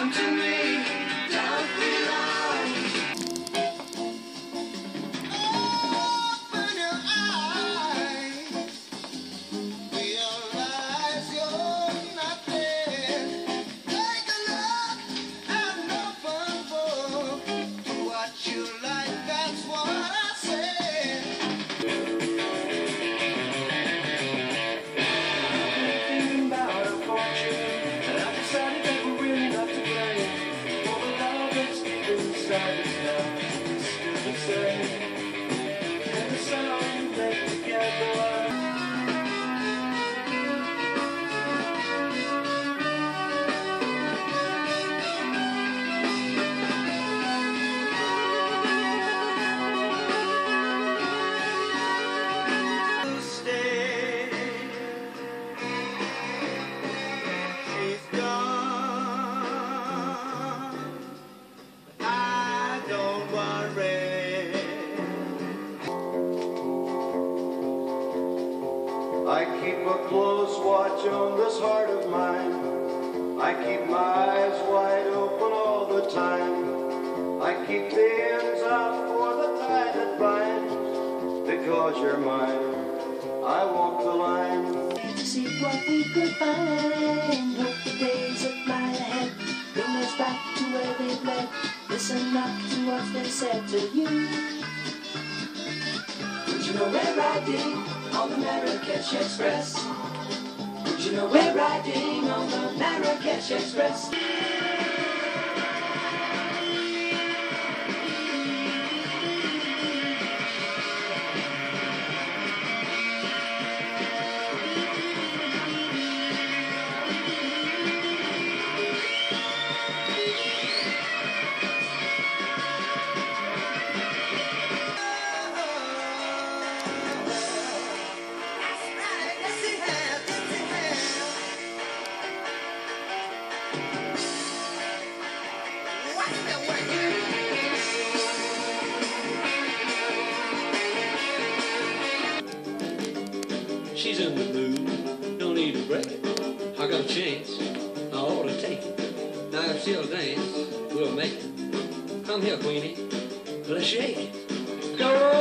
Come to me, don't be lost. I keep a close watch on this heart of mine. I keep my eyes wide open all the time. I keep the ends out for the tie that binds. Because you're mine, I walk the line. to see what we could find. Hope the days that lie ahead bring us back to where they've led. Listen not to what they said to you. Would you know we're riding on the Marrakesh Express? Would you know we're riding on the Marrakesh Express? I got a chance, I ought to take it. Now if she'll dance, we'll make it. Come here, Queenie, let's shake. Go, go,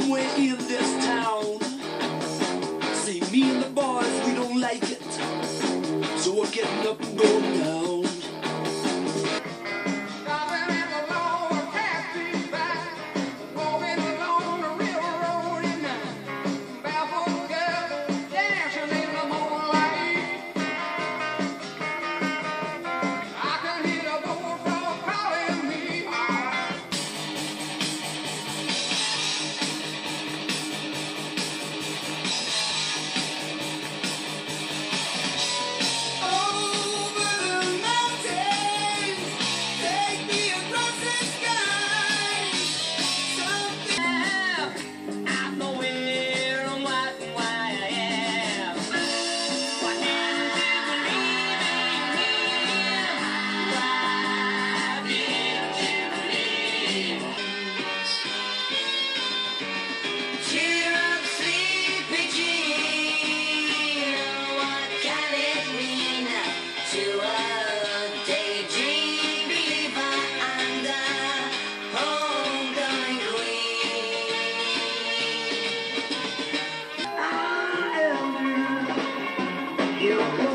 somewhere in this town. See, me and the boys, we don't like it. So we're getting up and going down. you.